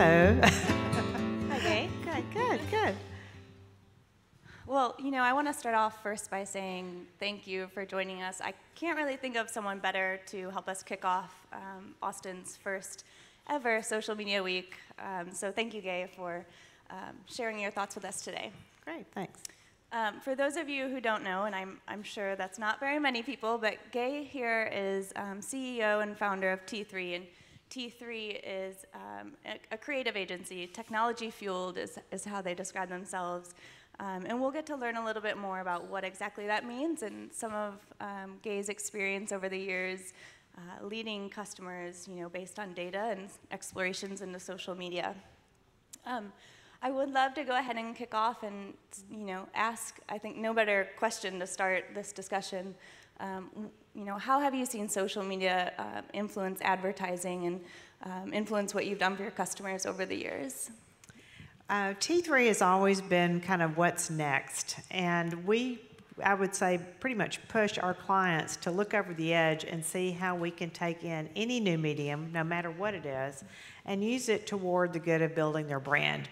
Hello. Okay. good, good, good. Well, you know, I want to start off first by saying thank you for joining us. I can't really think of someone better to help us kick off um, Austin's first ever social media week. Um, so thank you, Gay, for um, sharing your thoughts with us today. Great, thanks. Um, for those of you who don't know, and I'm, I'm sure that's not very many people, but Gay here is um, CEO and founder of T3. And T3 is um, a, creative agency, technology fueled is, is how they describe themselves. Um, and we'll get to learn a little bit more about what exactly that means and some of um, Gay's experience over the years uh, leading customers, you know, based on data and explorations into social media. Um, I would love to go ahead and kick off and, you know, ask, I think no better question to start this discussion. Um, you know, how have you seen social media uh, influence advertising and um, influence what you've done for your customers over the years? Uh, T3 has always been kind of what's next, and we I would say, pretty much push our clients to look over the edge and see how we can take in any new medium, no matter what it is, and use it toward the good of building their brand.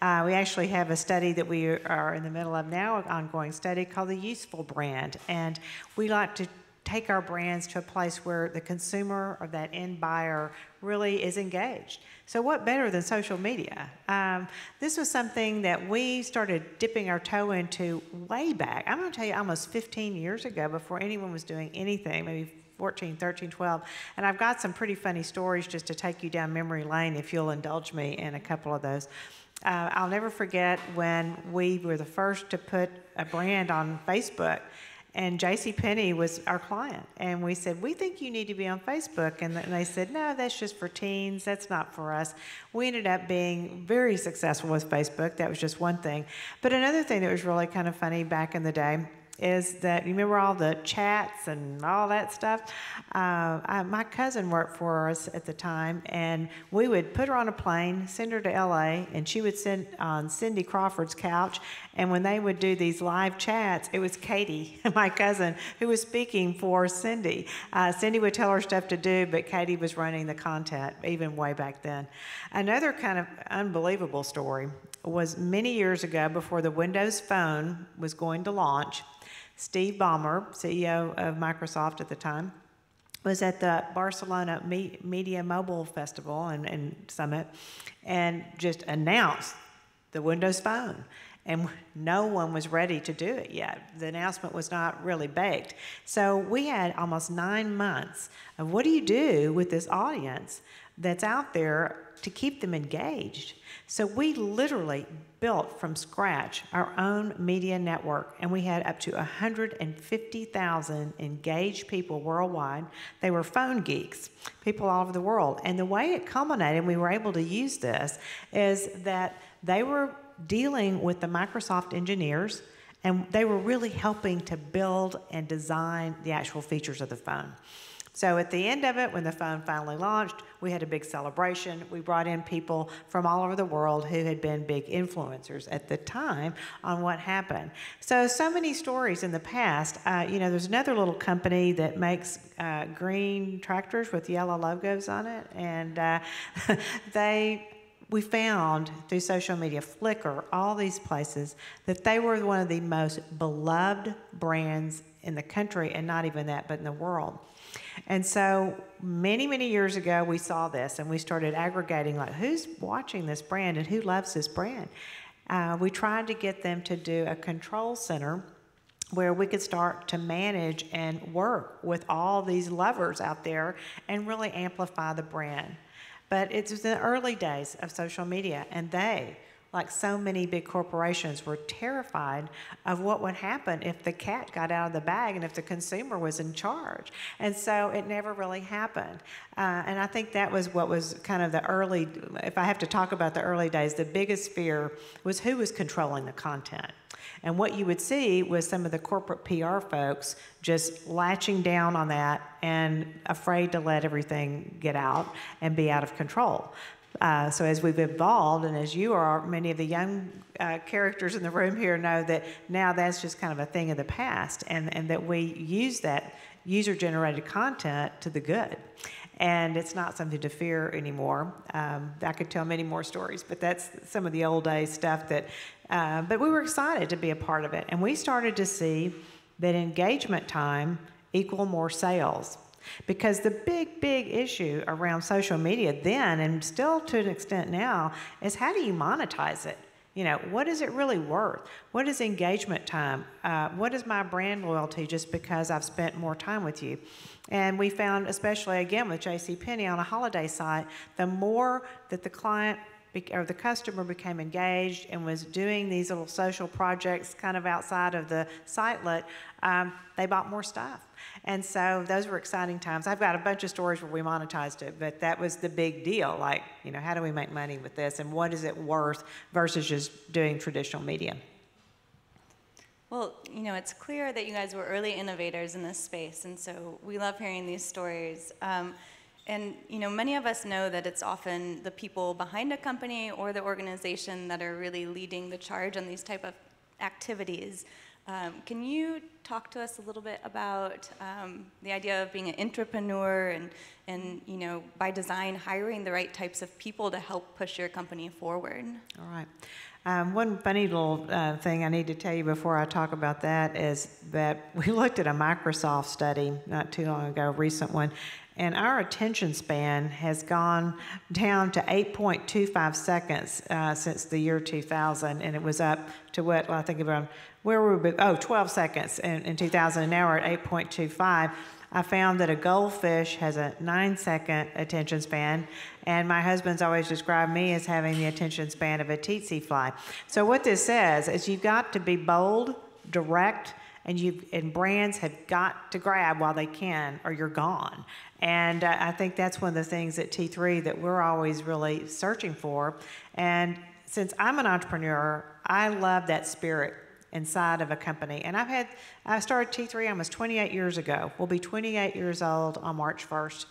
Uh, we actually have a study that we are in the middle of now, an ongoing study called the Useful Brand, and we like to take our brands to a place where the consumer or that end buyer really is engaged. So, what better than social media? Um, this was something that we started dipping our toe into way back. I'm going to tell you, almost 15 years ago, before anyone was doing anything, maybe 14, 13, 12. And I've got some pretty funny stories just to take you down memory lane if you'll indulge me in a couple of those. Uh, I'll never forget when we were the first to put a brand on Facebook and J.C. Penney was our client, and we said, "We think you need to be on Facebook," and they said, "No, that's just for teens. That's not for us." We ended up being very successful with Facebook. That was just one thing, but another thing that was really kind of funny back in the day is that you remember all the chats and all that stuff. Uh, I, my cousin worked for us at the time, and we would put her on a plane, send her to LA, and she would sit on Cindy Crawford's couch. And when they would do these live chats, it was Katie, my cousin, who was speaking for Cindy. Uh, Cindy would tell her stuff to do, but Katie was running the content, even way back then. Another kind of unbelievable story was many years ago before the Windows Phone was going to launch. Steve Ballmer, CEO of Microsoft at the time, was at the Barcelona Media Mobile Festival and, and Summit and just announced the Windows Phone. And no one was ready to do it yet. The announcement was not really baked. So we had almost nine months of what do you do with this audience that's out there to keep them engaged? So we literally built from scratch our own media network, and we had up to 150,000 engaged people worldwide. They were phone geeks, people all over the world. And the way it culminated, and we were able to use this, is that they were dealing with the Microsoft engineers, and they were really helping to build and design the actual features of the phone. So at the end of it, when the phone finally launched, we had a big celebration. We brought in people from all over the world who had been big influencers at the time on what happened. So, so many stories in the past. Uh, you know, there's another little company that makes uh, green tractors with yellow logos on it, and uh, they we found through social media, Flickr, all these places, that they were one of the most beloved brands in the country, and not even that, but in the world. And so many, many years ago, we saw this and we started aggregating like, who's watching this brand and who loves this brand? Uh, we tried to get them to do a control center where we could start to manage and work with all these lovers out there and really amplify the brand. But it was the early days of social media, and they like so many big corporations, were terrified of what would happen if the cat got out of the bag and if the consumer was in charge. And so it never really happened. Uh, and I think that was what was kind of the early, if I have to talk about the early days, the biggest fear was who was controlling the content. And what you would see was some of the corporate PR folks just latching down on that and afraid to let everything get out and be out of control. Uh, so as we've evolved, and as you are, many of the young uh, characters in the room here know that now that's just kind of a thing of the past, and, and that we use that user-generated content to the good. and it's not something to fear anymore. Um, I could tell many more stories, but that's some of the old days stuff that. Uh, but we were excited to be a part of it, and we started to see that engagement time equal more sales. Because the big, big issue around social media then, and still to an extent now, is how do you monetize it? You know, what is it really worth? What is engagement time? Uh, what is my brand loyalty just because I've spent more time with you? And we found, especially again with J.C. Penney on a holiday site, the more that the client or the customer became engaged and was doing these little social projects kind of outside of the sitelet, um, they bought more stuff. And so those were exciting times. I've got a bunch of stories where we monetized it, but that was the big deal. Like, you know, how do we make money with this and what is it worth versus just doing traditional media? Well, you know, it's clear that you guys were early innovators in this space, and so we love hearing these stories. Um, and you know, many of us know that it's often the people behind a company or the organization that are really leading the charge on these type of activities. Um, can you talk to us a little bit about um, the idea of being an entrepreneur and, and, you know, by design, hiring the right types of people to help push your company forward? All right. Um, one funny little uh, thing I need to tell you before I talk about that is that we looked at a Microsoft study not too long ago, a recent one, and our attention span has gone down to 8.25 seconds uh, since the year 2000, and it was up to what well, I think about where were we? Oh, 12 seconds in, in 2000, and now we're at 8.25. I found that a goldfish has a nine second attention span, and my husband's always described me as having the attention span of a tsetse fly. So, what this says is you've got to be bold, direct, and you and brands have got to grab while they can, or you're gone. And uh, I think that's one of the things at T3 that we're always really searching for. And since I'm an entrepreneur, I love that spirit inside of a company. And I've had, I started T3 almost 28 years ago. We'll be 28 years old on March 1st.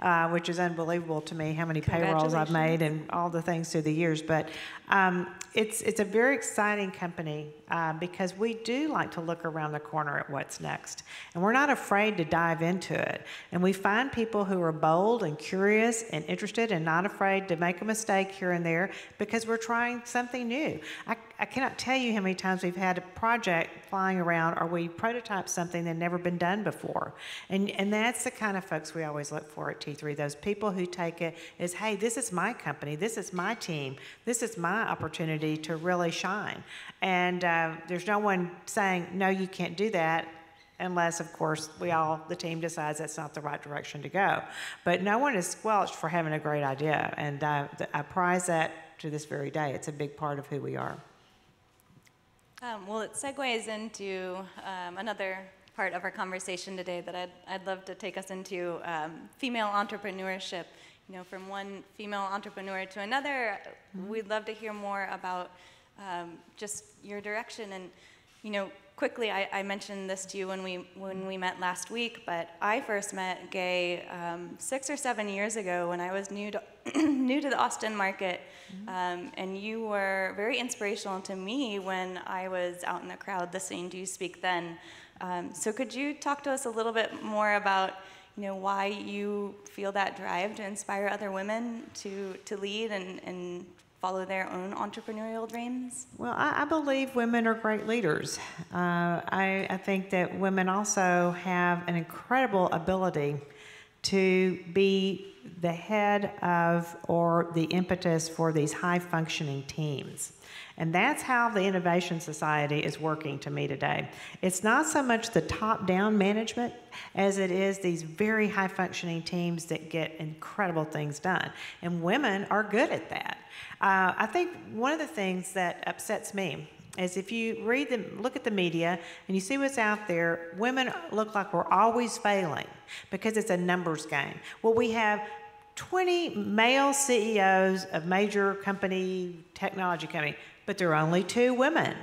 Uh, which is unbelievable to me how many payrolls I've made and all the things through the years. But um, it's it's a very exciting company uh, because we do like to look around the corner at what's next, and we're not afraid to dive into it. And we find people who are bold and curious and interested, and not afraid to make a mistake here and there because we're trying something new. I, I cannot tell you how many times we've had a project flying around or we prototype something that never been done before. And, and that's the kind of folks we always look for at T3. Those people who take it as, hey, this is my company, this is my team, this is my opportunity to really shine. And uh, there's no one saying, no, you can't do that unless, of course, we all, the team decides that's not the right direction to go. But no one is squelched for having a great idea, and uh, I prize that to this very day. It's a big part of who we are. Um, well, it segues into um, another part of our conversation today that I'd, I'd love to take us into um, female entrepreneurship. You know, from one female entrepreneur to another, mm-hmm. we'd love to hear more about um, just your direction. And, you know, quickly, I, I, mentioned this to you when we, when we met last week, but I first met Gay um, six or seven years ago when I was new to, new to the Austin market. Mm-hmm. Um, and you were very inspirational to me when I was out in the crowd listening to you speak then. Um, so could you talk to us a little bit more about you know, why you feel that drive to inspire other women to, to lead and, and follow their own entrepreneurial dreams? Well, I, I believe women are great leaders. Uh, I, I think that women also have an incredible ability to be the head of or the impetus for these high functioning teams. And that's how the Innovation Society is working to me today. It's not so much the top down management as it is these very high functioning teams that get incredible things done. And women are good at that. Uh, I think one of the things that upsets me is if you read the look at the media and you see what's out there, women look like we're always failing because it's a numbers game. Well, we have 20 male CEOs of major company technology company but there are only two women.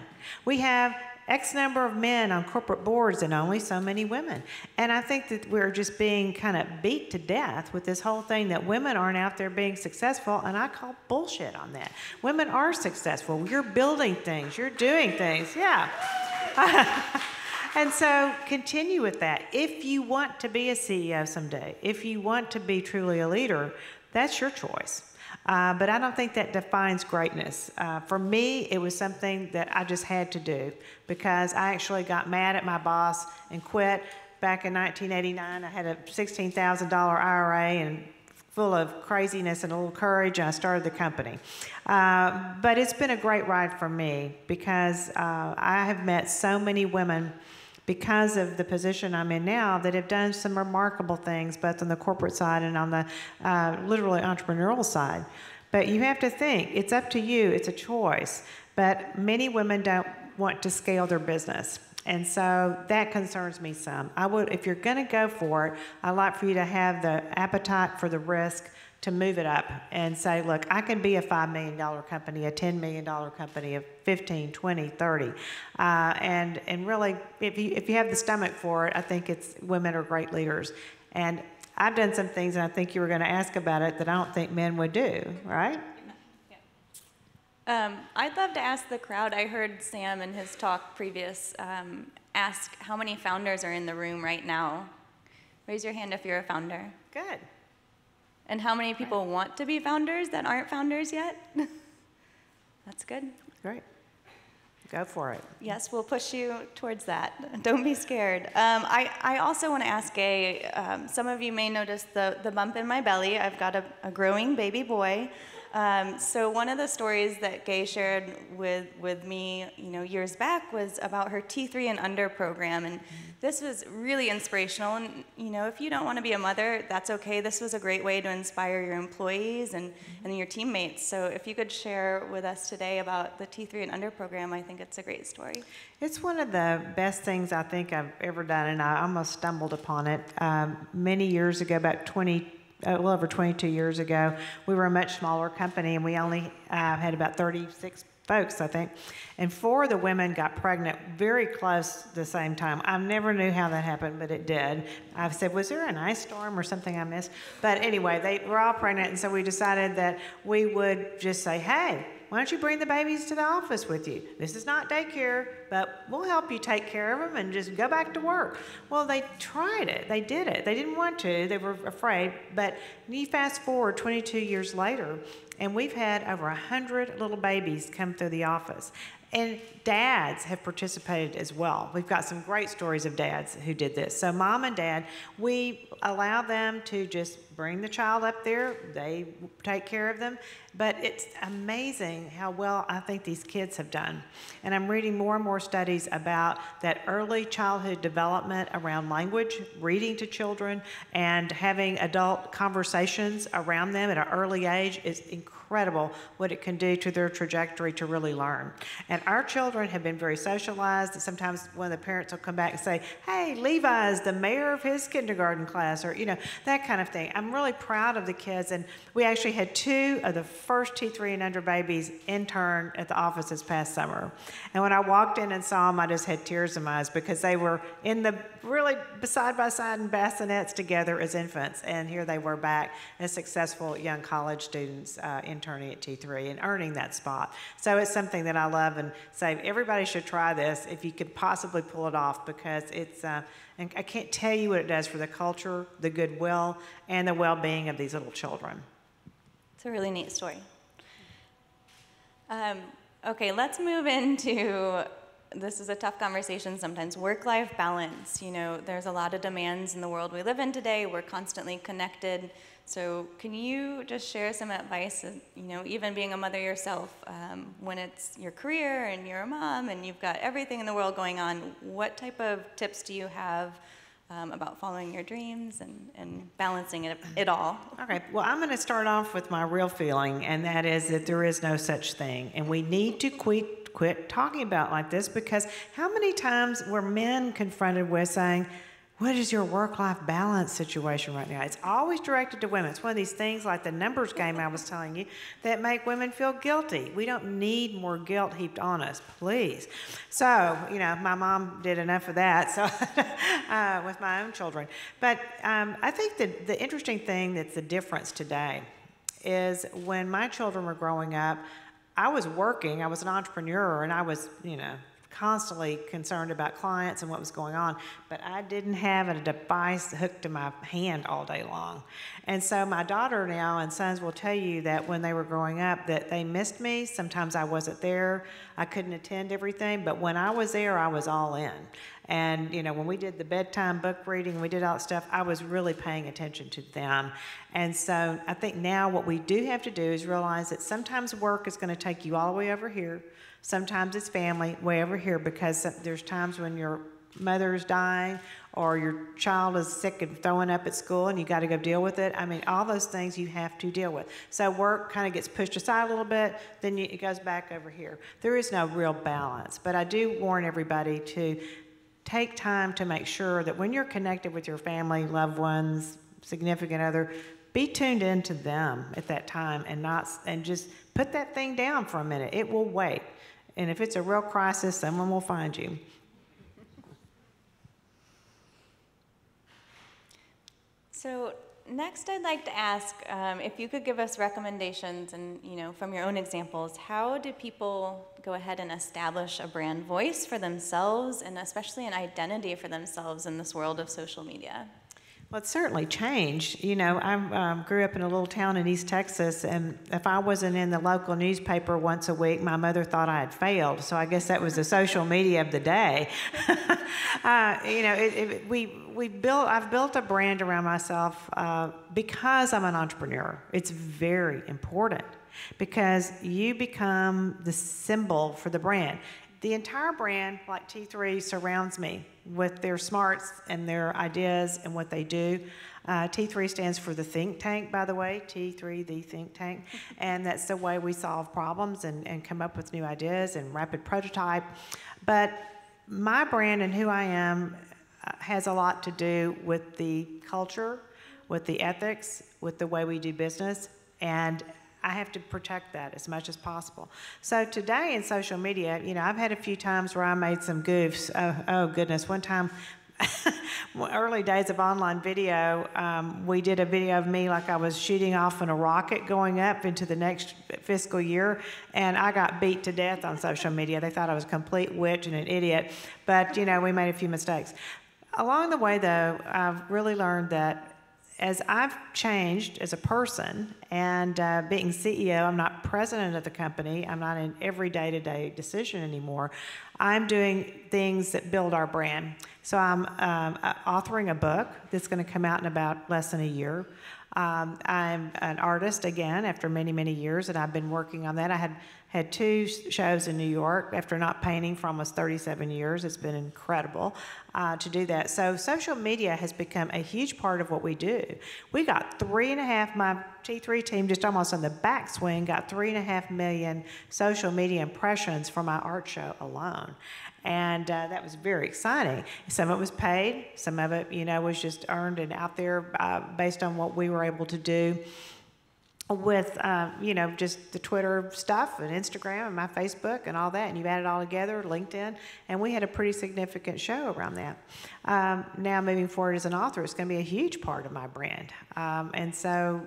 We have X number of men on corporate boards and only so many women. And I think that we're just being kind of beat to death with this whole thing that women aren't out there being successful, and I call bullshit on that. Women are successful. You're building things, you're doing things, yeah. and so continue with that. If you want to be a CEO someday, if you want to be truly a leader, that's your choice. Uh, but I don't think that defines greatness. Uh, for me, it was something that I just had to do because I actually got mad at my boss and quit back in 1989. I had a $16,000 IRA and full of craziness and a little courage, and I started the company. Uh, but it's been a great ride for me because uh, I have met so many women because of the position I'm in now that have done some remarkable things, both on the corporate side and on the uh, literally entrepreneurial side. But you have to think, it's up to you, it's a choice. But many women don't want to scale their business. And so that concerns me some. I would, if you're going to go for it, I'd like for you to have the appetite for the risk to move it up and say, look, I can be a $5 million company, a $10 million company, a 15, 20, 30. Uh, and, and really, if you, if you have the stomach for it, I think it's women are great leaders. And I've done some things, and I think you were going to ask about it, that I don't think men would do, right? Um, I'd love to ask the crowd. I heard Sam in his talk previous um, ask how many founders are in the room right now. Raise your hand if you're a founder. Good. And how many people want to be founders that aren't founders yet? That's good. Great. Go for it. Yes, we'll push you towards that. Don't be scared. Um, I, I also want to ask Gay, um, some of you may notice the, the bump in my belly. I've got a, a growing baby boy. Um, so one of the stories that Gay shared with, with me, you know, years back was about her T3 and under program, and this was really inspirational. And you know, if you don't want to be a mother, that's okay. This was a great way to inspire your employees and, and your teammates. So if you could share with us today about the T3 and under program, I think it's a great story. It's one of the best things I think I've ever done, and I almost stumbled upon it um, many years ago, about 20 a little over 22 years ago. We were a much smaller company, and we only uh, had about 36 folks, I think. And four of the women got pregnant very close the same time. I never knew how that happened, but it did. I said, Was there an ice storm or something I missed? But anyway, they were all pregnant, and so we decided that we would just say, Hey, why don't you bring the babies to the office with you? This is not daycare, but we'll help you take care of them and just go back to work. Well, they tried it. They did it. They didn't want to. They were afraid. But you fast forward 22 years later, and we've had over 100 little babies come through the office. And dads have participated as well. We've got some great stories of dads who did this. So, mom and dad, we allow them to just bring the child up there, they take care of them. But it's amazing how well I think these kids have done. And I'm reading more and more studies about that early childhood development around language, reading to children, and having adult conversations around them at an early age is incredible what it can do to their trajectory to really learn. And our children have been very socialized. Sometimes one of the parents will come back and say, Hey, Levi is the mayor of his kindergarten class, or, you know, that kind of thing. I'm really proud of the kids. And we actually had two of the first T3 and under babies intern at the office this past summer. And when I walked in and saw them, I just had tears in my eyes because they were in the really side by side in bassinets together as infants. And here they were back as successful young college students uh, interning at T3 and earning that spot. So it's something that I love and say everybody should try this if you could possibly pull it off because it's, uh, and I can't tell you what it does for the culture, the goodwill, and the well being of these little children. It's a really neat story. Um, okay, let's move into this is a tough conversation sometimes work life balance. You know, there's a lot of demands in the world we live in today. We're constantly connected. So, can you just share some advice, you know, even being a mother yourself, um, when it's your career and you're a mom and you've got everything in the world going on, what type of tips do you have um, about following your dreams and, and balancing it, it all? Okay, well, I'm going to start off with my real feeling, and that is that there is no such thing. And we need to quit, quit talking about like this because how many times were men confronted with saying, what is your work life balance situation right now? It's always directed to women. It's one of these things like the numbers game I was telling you that make women feel guilty. We don't need more guilt heaped on us, please. So, you know, my mom did enough of that so uh, with my own children. But um, I think that the interesting thing that's the difference today is when my children were growing up, I was working, I was an entrepreneur, and I was, you know, constantly concerned about clients and what was going on, but I didn't have a device hooked to my hand all day long. And so my daughter now and sons will tell you that when they were growing up that they missed me. Sometimes I wasn't there. I couldn't attend everything, but when I was there, I was all in. And, you know, when we did the bedtime book reading, we did all that stuff, I was really paying attention to them. And so I think now what we do have to do is realize that sometimes work is going to take you all the way over here. Sometimes it's family way over here because there's times when your mother is dying or your child is sick and throwing up at school and you got to go deal with it. I mean, all those things you have to deal with. So work kind of gets pushed aside a little bit, then you, it goes back over here. There is no real balance, but I do warn everybody to take time to make sure that when you're connected with your family, loved ones, significant other, be tuned into them at that time and not and just put that thing down for a minute. It will wait. And if it's a real crisis, someone will find you. So next, I'd like to ask um, if you could give us recommendations, and you know, from your own examples, how do people go ahead and establish a brand voice for themselves, and especially an identity for themselves in this world of social media? Well, it's certainly changed. You know, I um, grew up in a little town in East Texas, and if I wasn't in the local newspaper once a week, my mother thought I had failed. So I guess that was the social media of the day. uh, you know, it, it, we we built. I've built a brand around myself uh, because I'm an entrepreneur. It's very important because you become the symbol for the brand. The entire brand, like T3, surrounds me with their smarts and their ideas and what they do. Uh, T3 stands for the think tank, by the way, T3, the think tank. And that's the way we solve problems and, and come up with new ideas and rapid prototype. But my brand and who I am uh, has a lot to do with the culture, with the ethics, with the way we do business. And I have to protect that as much as possible. So today in social media, you know, I've had a few times where I made some goofs. Oh, oh goodness, one time early days of online video, um, we did a video of me like I was shooting off in a rocket going up into the next fiscal year, and I got beat to death on social media. They thought I was a complete witch and an idiot, but you know, we made a few mistakes. Along the way, though, I've really learned that as I've changed as a person and uh, being CEO, I'm not president of the company, I'm not in every day to day decision anymore. I'm doing things that build our brand. So I'm um, uh, authoring a book that's going to come out in about less than a year. Um, I'm an artist again after many, many years, and I've been working on that. I had had two shows in New York after not painting for almost 37 years. It's been incredible uh, to do that. So social media has become a huge part of what we do. We got three and a half, my T3 team just almost on the backswing got three and a half million social media impressions for my art show alone. And uh, that was very exciting. Some of it was paid, some of it, you know, was just earned and out there uh, based on what we were able to do with um, you know just the Twitter stuff and Instagram and my Facebook and all that, and you add it all together, LinkedIn, and we had a pretty significant show around that. Um, now moving forward as an author, it's going to be a huge part of my brand, um, and so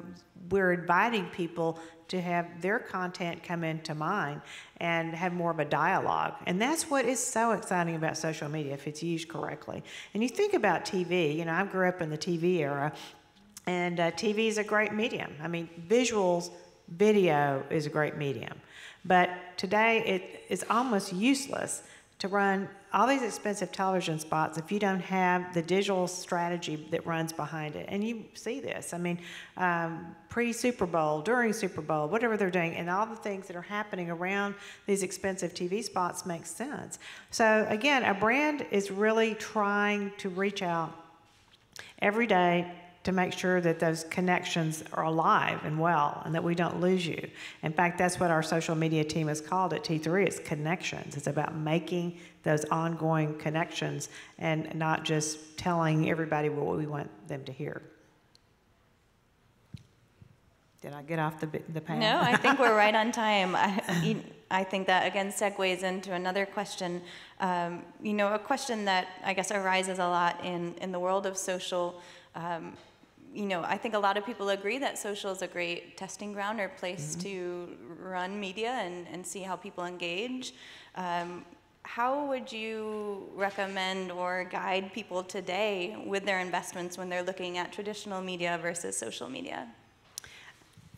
we're inviting people to have their content come into mine and have more of a dialogue. And that's what is so exciting about social media if it's used correctly. And you think about TV, you know, I grew up in the TV era, and uh, TV is a great medium. I mean, visuals, video is a great medium. But today it is almost useless to run all these expensive television spots if you don't have the digital strategy that runs behind it. And you see this. I mean, um, pre Super Bowl, during Super Bowl, whatever they're doing, and all the things that are happening around these expensive TV spots makes sense. So, again, a brand is really trying to reach out every day to make sure that those connections are alive and well and that we don't lose you. In fact, that's what our social media team has called at T3 it's connections. It's about making those ongoing connections and not just telling everybody what we want them to hear. Did I get off the, the path? No, I think we're right on time. I, I think that again segues into another question. Um, you know, a question that I guess arises a lot in, in the world of social um, you know, I think a lot of people agree that social is a great testing ground or place mm-hmm. to run media and, and see how people engage. Um, how would you recommend or guide people today with their investments when they're looking at traditional media versus social media?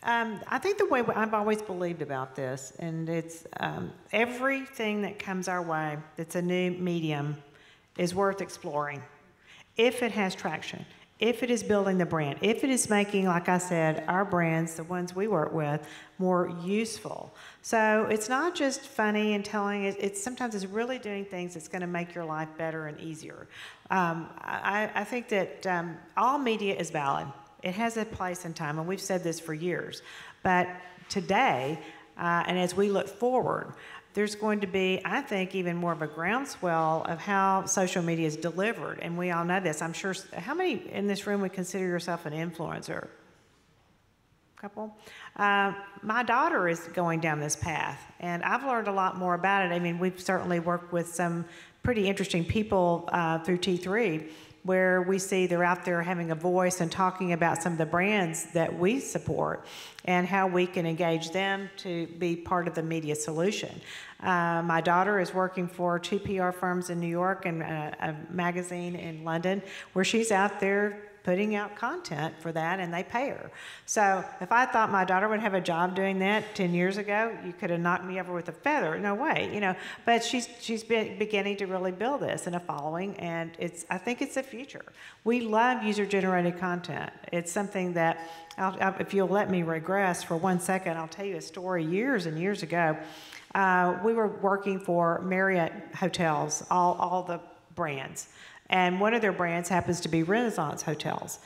Um, I think the way I've always believed about this, and it's um, everything that comes our way that's a new medium is worth exploring if it has traction, if it is building the brand, if it is making, like I said, our brands, the ones we work with, more useful. So it's not just funny and telling it, it's sometimes it's really doing things that's going to make your life better and easier. Um, I, I, think that um, all media is valid. It has a place and time, and we've said this for years. But today, uh, and as we look forward, there's going to be, I think, even more of a groundswell of how social media is delivered. And we all know this. I'm sure, how many in this room would consider yourself an influencer? Couple. Uh, my daughter is going down this path, and I've learned a lot more about it. I mean, we've certainly worked with some pretty interesting people uh, through T3 where we see they're out there having a voice and talking about some of the brands that we support and how we can engage them to be part of the media solution. Uh, my daughter is working for two PR firms in New York and a, a magazine in London where she's out there putting out content for that and they pay her. So if I thought my daughter would have a job doing that 10 years ago, you could have knocked me over with a feather. No way, you know. But she's she's been beginning to really build this and a following and it's I think it's the future. We love user generated content. It's something that I'll, if you'll let me regress for one second, I'll tell you a story years and years ago. Uh, we were working for Marriott hotels, all, all the brands. And one of their brands happens to be Renaissance Hotels.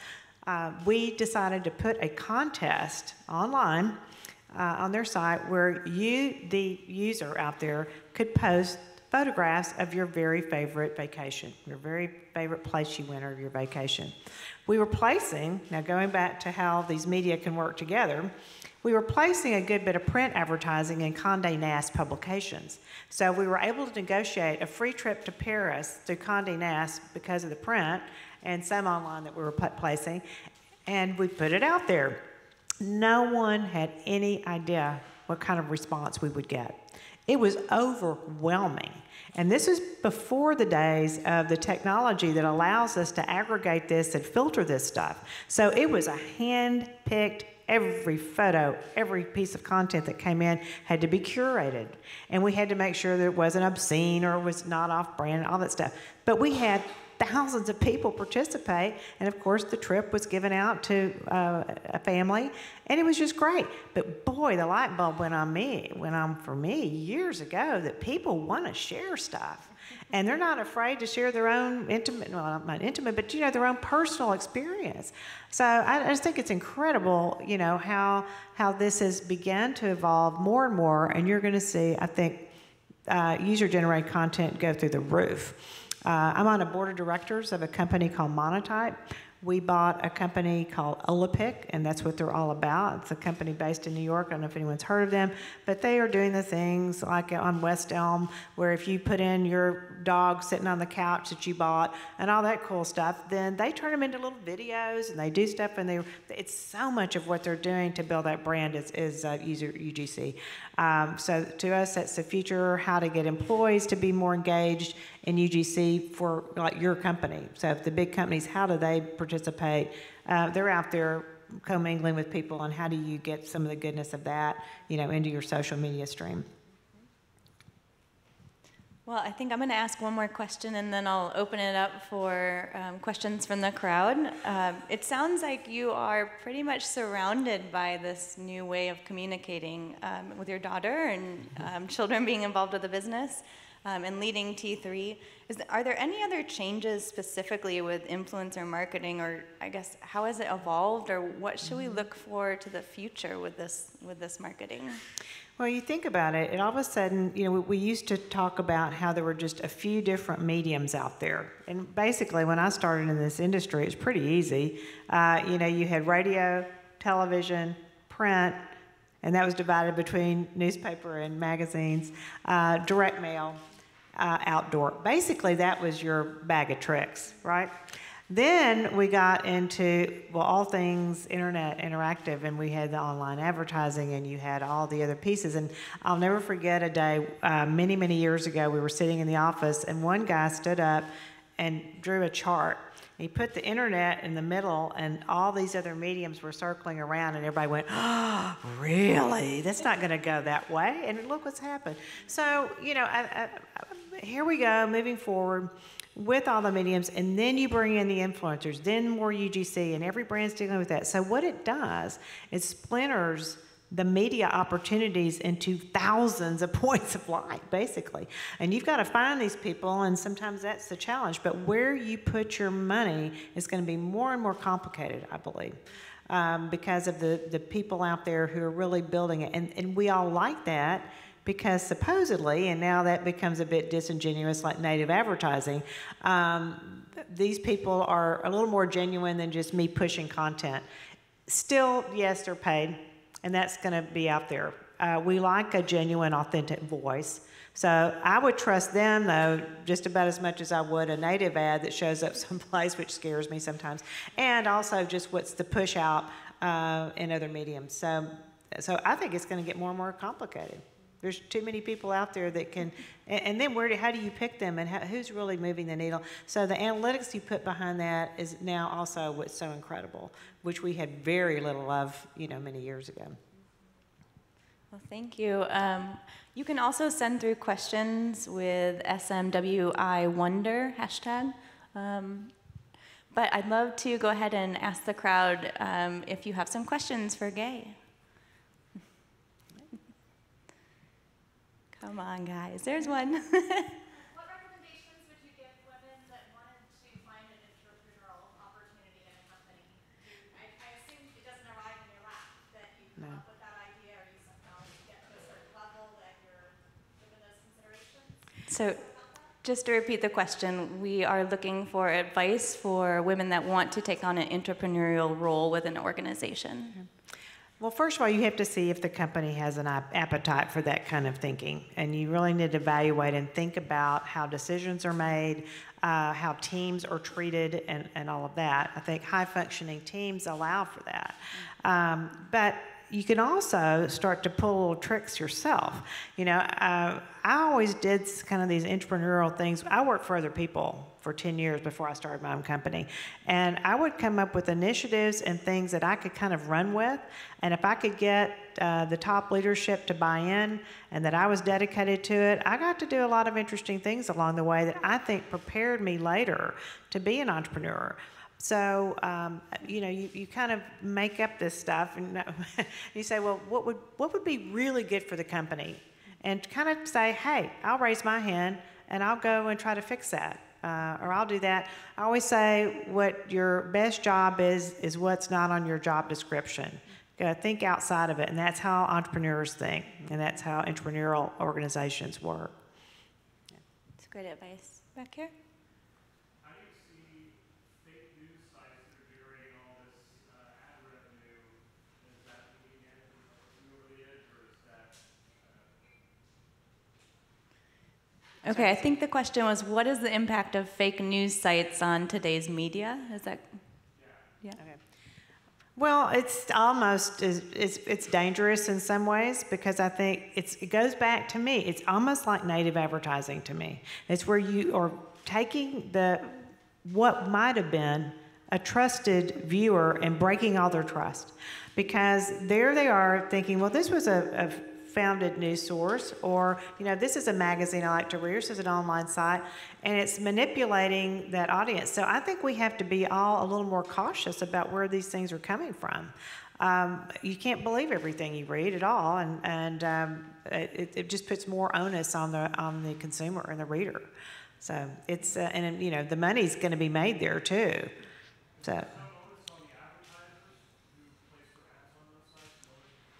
Uh, we decided to put a contest online uh, on their site where you, the user out there, could post photographs of your very favorite vacation, your very favorite place you went or your vacation. We were placing, now going back to how these media can work together, we were placing a good bit of print advertising in Condé Nast publications. So we were able to negotiate a free trip to Paris through Condé Nast because of the print and some online that we were placing, and we put it out there. No one had any idea what kind of response we would get. It was overwhelming. And this is before the days of the technology that allows us to aggregate this and filter this stuff. So it was a hand picked every photo, every piece of content that came in had to be curated. And we had to make sure that it wasn't obscene or was not off brand, and all that stuff. But we had thousands of people participate. And of course, the trip was given out to uh, a family, and it was just great. But boy, the light bulb went on me, went on for me years ago that people want to share stuff and they're not afraid to share their own intimate, well, not intimate, but you know, their own personal experience. So I, just think it's incredible, you know, how how this has begun to evolve more and more, and you're going to see, I think, uh, user-generated content go through the roof. Uh, I'm on a board of directors of a company called Monotype, we bought a company called Olapic, and that's what they're all about. It's a company based in New York. I don't know if anyone's heard of them, but they are doing the things like on West Elm, where if you put in your dog sitting on the couch that you bought and all that cool stuff, then they turn them into little videos and they do stuff. And they, it's so much of what they're doing to build that brand is, is uh, user UGC. Um, so to us, that's the future. How to get employees to be more engaged in UGC for like your company. So if the big companies, how do they participate? Uh, they're out there commingling with people and how do you get some of the goodness of that, you know, into your social media stream. Well, I think I'm going to ask one more question and then I'll open it up for um, questions from the crowd. Um, it sounds like you are pretty much surrounded by this new way of communicating um, with your daughter and um, children being involved with the business um, and leading T3. Is are there any other changes specifically with influencer marketing, or I guess how has it evolved, or what should we look for to the future with this with this marketing? Well, you think about it, and all of a sudden, you know, we, we, used to talk about how there were just a few different mediums out there. And basically, when I started in this industry, it was pretty easy. Uh, you know, you had radio, television, print, and that was divided between newspaper and magazines, uh, direct mail, uh, outdoor. Basically, that was your bag of tricks, right? Then we got into, well, all things internet interactive, and we had the online advertising, and you had all the other pieces. And I'll never forget a day, uh, many, many years ago, we were sitting in the office, and one guy stood up and drew a chart. He put the internet in the middle, and all these other mediums were circling around, and everybody went, Oh, really? That's not going to go that way. And look what's happened. So, you know, I, I, here we go, moving forward with all the mediums, and then you bring in the influencers, then more UGC, and every brand's dealing with that. So what it does is splinters the media opportunities into thousands of points of light, basically. And you've got to find these people, and sometimes that's the challenge. But where you put your money is going to be more and more complicated, I believe. Um, because of the, the people out there who are really building it. And, and we all like that because supposedly, and now that becomes a bit disingenuous like native advertising, um, these people are a little more genuine than just me pushing content. Still, yes, they're paid, and that's going to be out there. Uh, we like a genuine, authentic voice. So I would trust them, though, just about as much as I would a native ad that shows up someplace, which scares me sometimes, and also just what's the push out uh, in other mediums. So, so I think it's going to get more and more complicated. There's too many people out there that can, and, and then where do, how do you pick them and how, who's really moving the needle? So the analytics you put behind that is now also what's so incredible, which we had very little of, you know, many years ago. Well, thank you. Um, you can also send through questions with SMWI Wonder hashtag. Um, but I'd love to go ahead and ask the crowd um, if you have some questions for Gay. Come on, guys. There's one. what recommendations would you give women that wanted to find an entrepreneurial opportunity in a company? I, I assume it doesn't arrive in your lap, that you come No. up with that idea, or you somehow get to a certain level that you're given those considerations? So, just to repeat the question, we are looking for advice for women that want to take on an entrepreneurial role within an organization. Well, first of all, you have to see if the company has an appetite for that kind of thinking. And you really need to evaluate and think about how decisions are made, uh, how teams are treated, and, and all of that. I think high functioning teams allow for that. Um, but you can also start to pull little tricks yourself. You know, uh, I always did kind of these entrepreneurial things. I worked for other people for 10 years before I started my own company. And I would come up with initiatives and things that I could kind of run with. And if I could get uh, the top leadership to buy in and that I was dedicated to it, I got to do a lot of interesting things along the way that I think prepared me later to be an entrepreneur. So, um, you know, you, you kind of make up this stuff and you say, well, what would, what would be really good for the company? And kind of say, hey, I'll raise my hand and I'll go and try to fix that. Uh, or I'll do that. I always say what your best job is, is what's not on your job description. Gotta think outside of it, and that's how entrepreneurs think, and that's how entrepreneurial organizations work. It's great advice. Back here? How do you see fake news sites that are generating all this uh, ad revenue? Is that leading anything over the edge, or is that Okay, I think the question was what is the impact of fake news sites on today's media? Is that? Yeah. Okay. Well, it's almost it's, it's dangerous in some ways because I think it's it goes back to me. It's almost like native advertising to me. It's where you are taking the what might have been a trusted viewer and breaking all their trust because there they are thinking, well, this was a, a founded news source, or you know, this is a magazine I like to read, this is an online site, and it's manipulating that audience. So I think we have to be all a little more cautious about where these things are coming from. Um, you can't believe everything you read at all, and and um, it, it just puts more onus on the on the consumer and the reader. So it's uh, and you know the money's going to be made there too. So.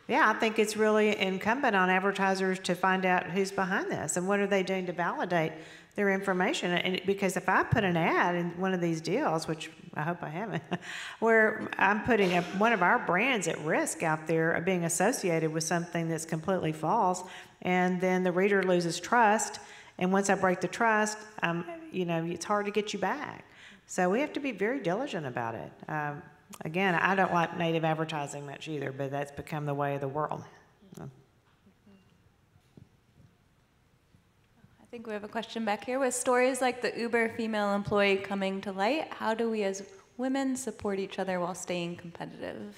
Yeah, I think it's really incumbent on advertisers to find out who's behind this and what are they doing to validate their information. And because if I put an ad in one of these deals, which I hope I haven't, where I'm putting a, one of our brands at risk out there of being associated with something that's completely false, and then the reader loses trust, and once I break the trust, um, you know, it's hard to get you back. So we have to be very diligent about it. Um, again, I don't like native advertising much either, but that's become the way of the world. So, I think we have a question back here. With stories like the Uber female employee coming to light, how do we as women support each other while staying competitive?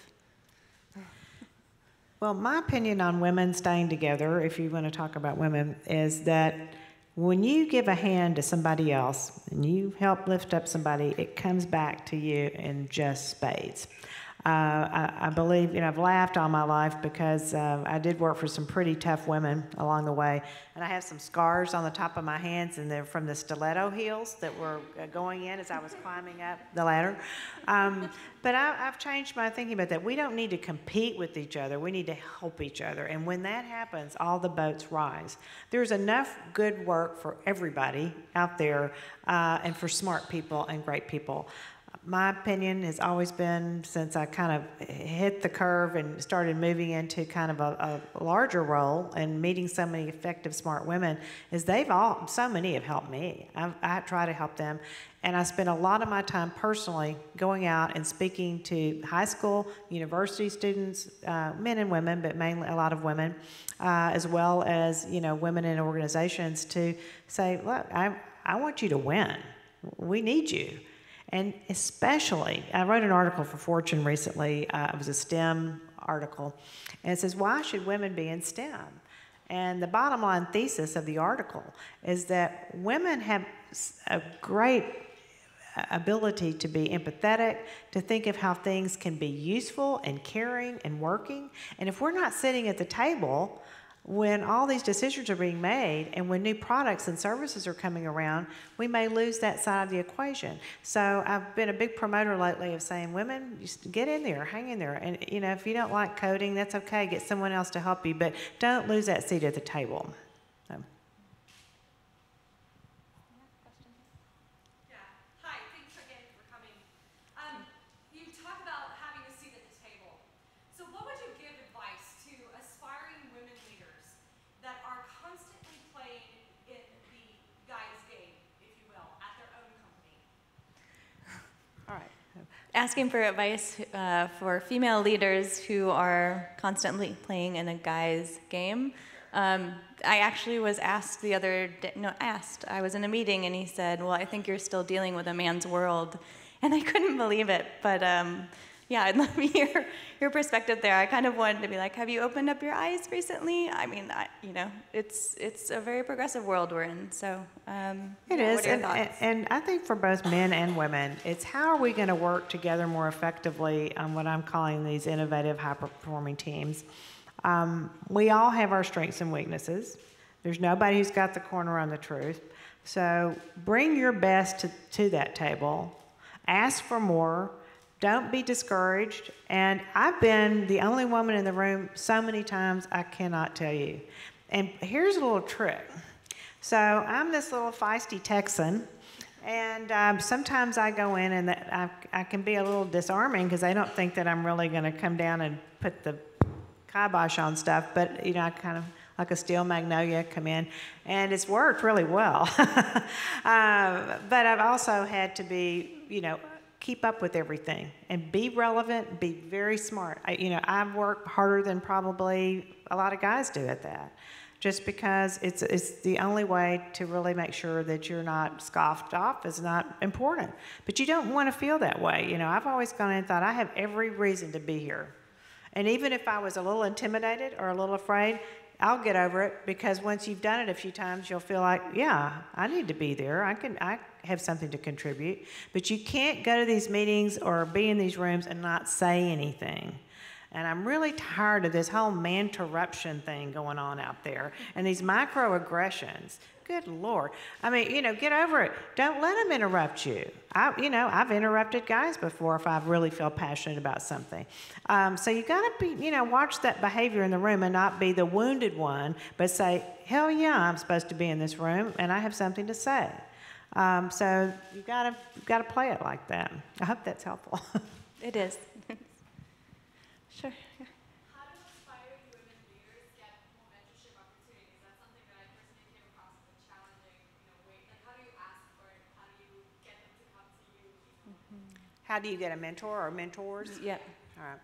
Well, my opinion on women staying together, if you want to talk about women, is that when you give a hand to somebody else and you help lift up somebody, it comes back to you in just spades. I, I believe, you know, I've laughed all my life because uh, I did work for some pretty tough women along the way, and I have some scars on the top of my hands, and they're from the stiletto heels that were uh, going in as I was climbing up the ladder. Um, but I, I've changed my thinking about that. We don't need to compete with each other. We need to help each other, and when that happens, all the boats rise. There's enough good work for everybody out there, uh, and for smart people and great people my opinion has always been since I kind of hit the curve and started moving into kind of a, a, larger role and meeting so many effective, smart women, is they've all, so many have helped me. I've, I try to help them. And I spend a lot of my time personally going out and speaking to high school, university students, uh, men and women, but mainly a lot of women, uh, as well as, you know, women in organizations to say, look, I, I want you to win. We need you. And especially, I wrote an article for Fortune recently. Uh, it was a STEM article. And it says, Why should women be in STEM? And the bottom line thesis of the article is that women have a great ability to be empathetic, to think of how things can be useful and caring and working. And if we're not sitting at the table, when all these decisions are being made and when new products and services are coming around, we may lose that side of the equation. So I've been a big promoter lately of saying, women, just get in there, hang in there. And, you know, if you don't like coding, that's okay. Get someone else to help you, but don't lose that seat at the table. So. Yeah. Hi, thanks again for coming. Um, you talk about having a seat at the table. So what would you give advice to aspiring women leaders that are constantly playing in the guy's game, if you will, at their own company? All right. Asking for advice uh, for female leaders who are constantly playing in a guy's game. Um, I actually was asked the other day, no, asked, I was in a meeting and he said, Well, I think you're still dealing with a man's world. And I couldn't believe it. But um, yeah, I'd love to hear your perspective there. I kind of wanted to be like, Have you opened up your eyes recently? I mean, I, you know, it's, it's a very progressive world we're in. So, um, It yeah, is, what are your and, and, and I think for both men and women, it's how are we going to work together more effectively on what I'm calling these innovative, high-performing teams. Um, we all have our strengths and weaknesses. There's nobody who's got the corner on the truth. So bring your best to, to that table. Ask for more. Don't be discouraged. And I've been the only woman in the room so many times I cannot tell you. And here's a little trick. So I'm this little feisty Texan, and um, sometimes I go in and I, I can be a little disarming because they don't think that I'm really going to come down and put the kibosh on stuff. But you know, I kind of like a steel magnolia come in, and it's worked really well. um, but I've also had to be, you know, keep up with everything and be relevant, be very smart. I, you know, I've worked harder than probably a lot of guys do at that just because it's, it's the only way to really make sure that you're not scoffed off is not important. But you don't want to feel that way. You know, I've always gone in and thought, I have every reason to be here. And even if I was a little intimidated or a little afraid, I'll get over it because once you've done it a few times, you'll feel like, yeah, I need to be there. I can, I have something to contribute. But you can't go to these meetings or be in these rooms and not say anything. And I'm really tired of this whole man interruption thing going on out there and these microaggressions. Good Lord. I mean, you know, get over it. Don't let them interrupt you. I, you know, I've interrupted guys before if I've really feel passionate about something. Um, so you got to be, you know, watch that behavior in the room and not be the wounded one, but say, hell yeah, I'm supposed to be in this room and I have something to say. Um, so you got to got to play it like that. I hope that's helpful. It is. sure. How do aspiring women leaders get more mentorship opportunities? That's something that I personally came across as a challenging, you know, way. Like, how do you ask for it? How do you get them to come to you? How do you get a mentor or mentors? Yep. All right.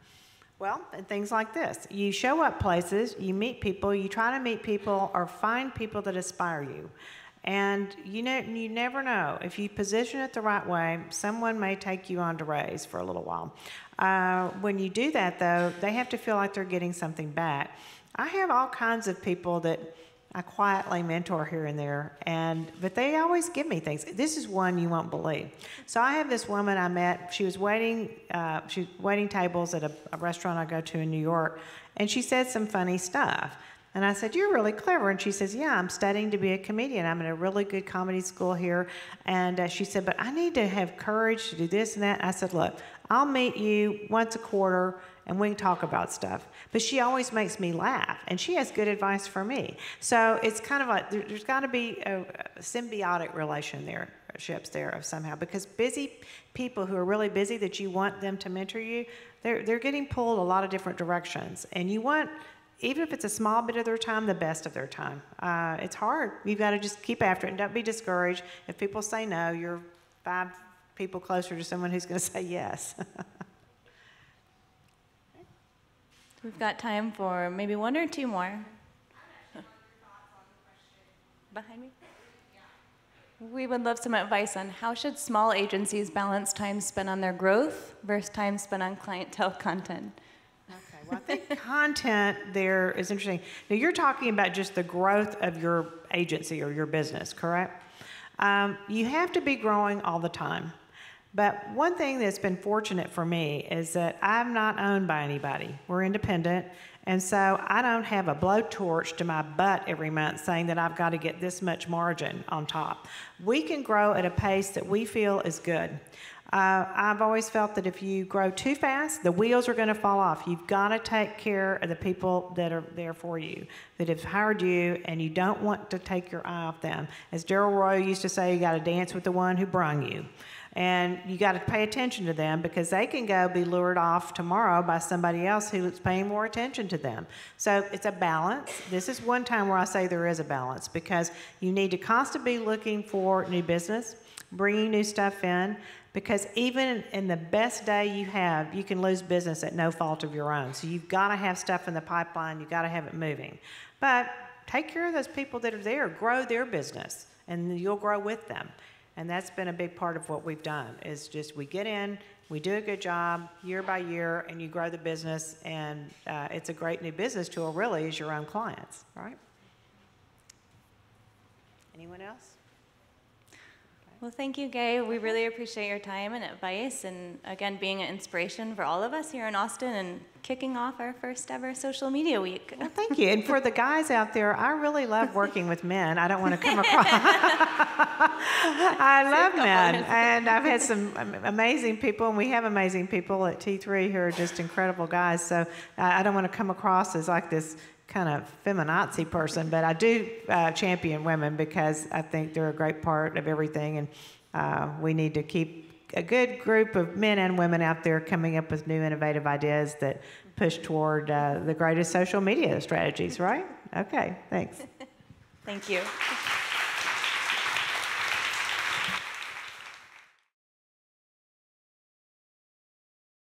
Well, and things like this. You show up places, you meet people, you try to meet people or find people that inspire you. And you know, you never know. If you position it the right way, someone may take you on to raise for a little while. Uh, when you do that, though, they have to feel like they're getting something back. I have all kinds of people that I quietly mentor here and there, and but they always give me things. This is one you won't believe. So I have this woman I met. She was waiting. Uh, she was waiting tables at a, a restaurant I go to in New York, and she said some funny stuff. And I said, You're really clever. And she says, Yeah, I'm studying to be a comedian. I'm in a really good comedy school here. And uh, she said, But I need to have courage to do this and that. And I said, Look, I'll meet you once a quarter and we talk about stuff. But she always makes me laugh, and she has good advice for me. So it's kind of like there, has got to be a, a symbiotic relationships there of somehow because busy people who are really busy that you want them to mentor you, they're, they're getting pulled a lot of different directions. And you want even if it's a small bit of their time, the best of their time. Uh, it's hard. You've got to just keep after it and don't be discouraged. If people say no, you're five people closer to someone who's going to say yes. We've got time for maybe one or two more. Behind me? We would love some advice on how should small agencies balance time spent on their growth versus time spent on clientele content. Okay, well, I think content there is interesting. Now, you're talking about just the growth of your agency or your business, correct? Um, you have to be growing all the time. But one thing that's been fortunate for me is that I'm not owned by anybody. We're independent. And so I don't have a blowtorch to my butt every month saying that I've got to get this much margin on top. We can grow at a pace that we feel is good. Uh, I've always felt that if you grow too fast, the wheels are going to fall off. You've got to take care of the people that are there for you, that have hired you, and you don't want to take your eye off them. As Darrell Royal used to say, you got to dance with the one who brung you. And you got to pay attention to them because they can go be lured off tomorrow by somebody else who's paying more attention to them. So it's a balance. This is one time where I say there is a balance because you need to constantly be looking for new business, bringing new stuff in, because even in the best day you have, you can lose business at no fault of your own. So you've got to have stuff in the pipeline, you've got to have it moving. But take care of those people that are there, grow their business, and you'll grow with them. And that's been a big part of what we've done is just we get in, we do a good job year by year, and you grow the business, and uh, it's a great new business tool, really, is your own clients, right? Anyone else? Well, thank you, Gay. We really appreciate your time and advice, and again, being an inspiration for all of us here in Austin and kicking off our first ever social media week. Well, thank you. And for the guys out there, I really love working with men. I don't want to come across. I love men, and I've had some amazing people, and we have amazing people at T3 who are just incredible guys. So uh, I don't want to come across as like this kind of feminazi person, but I do uh, champion women because I think they're a great part of everything, and uh, we need to keep a good group of men and women out there coming up with new innovative ideas that push toward uh, the greatest social media strategies, right? Okay, thanks. Thank you.